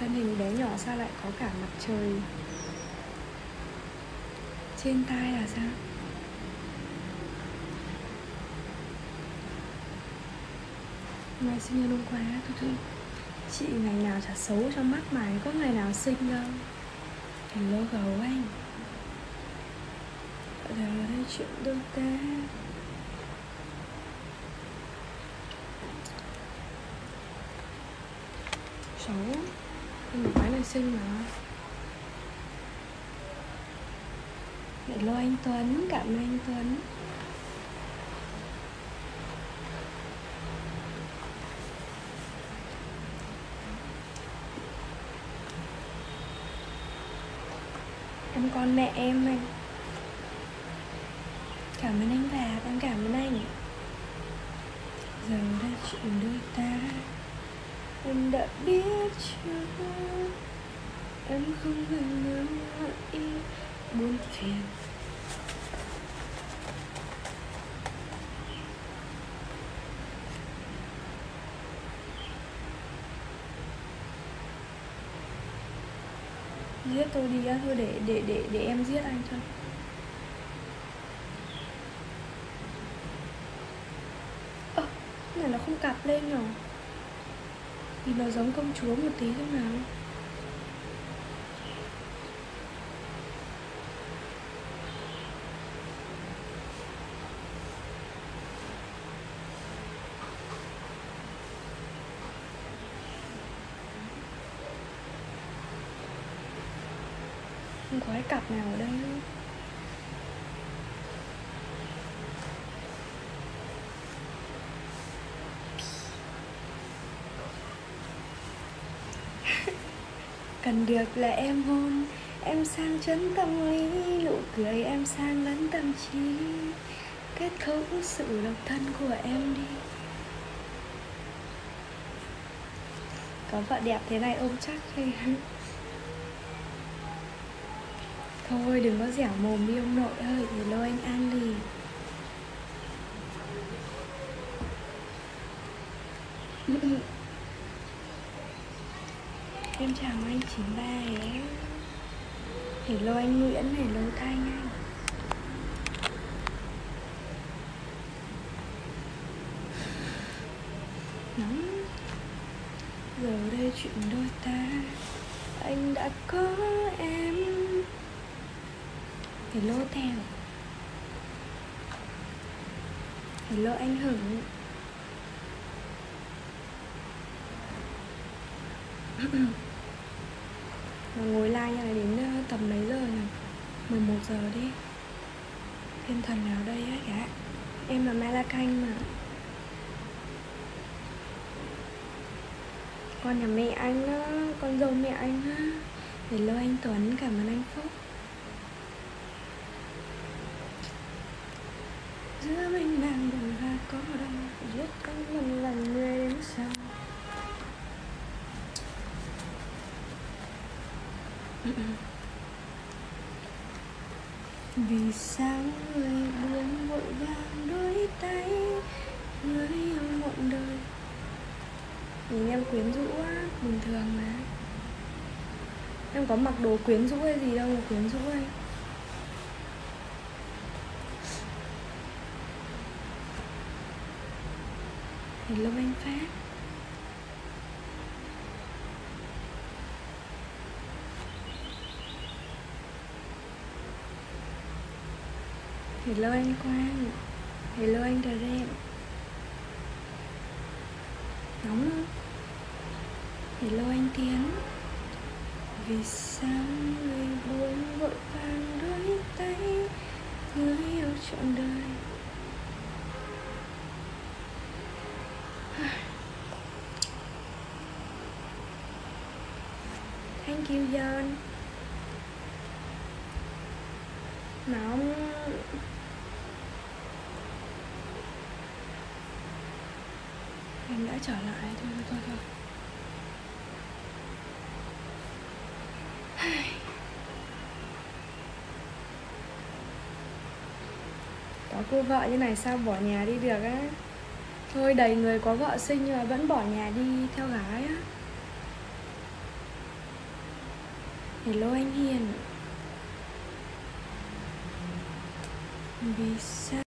thân hình bé nhỏ sao lại có cả mặt trời? Trên tai là sao? Ngày sinh nhật hôm qua tôi thương Chị ngày nào chả xấu trong mắt mày Có ngày nào xinh đâu. Hello gấu anh. Ở đây đây chuyện đôi ta. Xấu. Nhưng mà cái này xinh mà. Hello anh Tuấn, Cảm ơn anh Tuấn. Em con mẹ em anh. Cảm ơn anh Vạp Em cảm ơn anh. Giờ đây chuyện đôi ta. Em đã biết chưa? Em không ngừng nữa yêu buồn phiền. Giết tôi đi á thôi để để để để em giết anh thôi. Ơ à, này nó không cặp lên nhở? Thì nó giống công chúa một tí thế nào không có cái cặp nào ở đây nữa. Cần được là em hôn. Em sang chấn tâm lý, nụ cười em sang lấn tâm trí. Kết thúc sự độc thân của em đi. Có vợ đẹp thế này ôm chắc hay Thôi, đừng có dẻo mồm đi ông nội ơi, để lôi anh An đi Em chào anh 93 ấy. Hello anh Nguyễn, hello Thanh anh. Nóng. Giờ đây chuyện đôi ta. Anh đã có em. Hello theo. Hello anh Hưng Mà ngồi like như này đến ờ, tầm mấy giờ nhỉ? 11 giờ đi. Thiên thần nào đây á cả Em là Mai La Canh mà. Con nhà mẹ anh á, Con dâu mẹ anh á. Hello anh Tuấn, Cảm ơn anh Phúc. Giữa mình đang đổi ra có đâu giết con mình là người đến sau vì sao người buông vội vàng đôi tay, người yêu mộng đời? Nhìn em quyến rũ á bình thường mà. Em có mặc đồ quyến rũ hay gì đâu mà quyến rũ anh. Hello anh Phát. Hello anh Quang. Hello anh Trà Rem. Nóng không? Hello anh Tiến. Vì sao người buồn vội vàng đôi tay, Người yêu trọn đời? Thank you, John. Mà ông Em đã trở lại thôi thôi thôi Có cô vợ như này sao bỏ nhà đi được á? Thôi đầy người có vợ sinh nhưng mà vẫn bỏ nhà đi, theo gái á. Hello anh Hiền. Vì sao?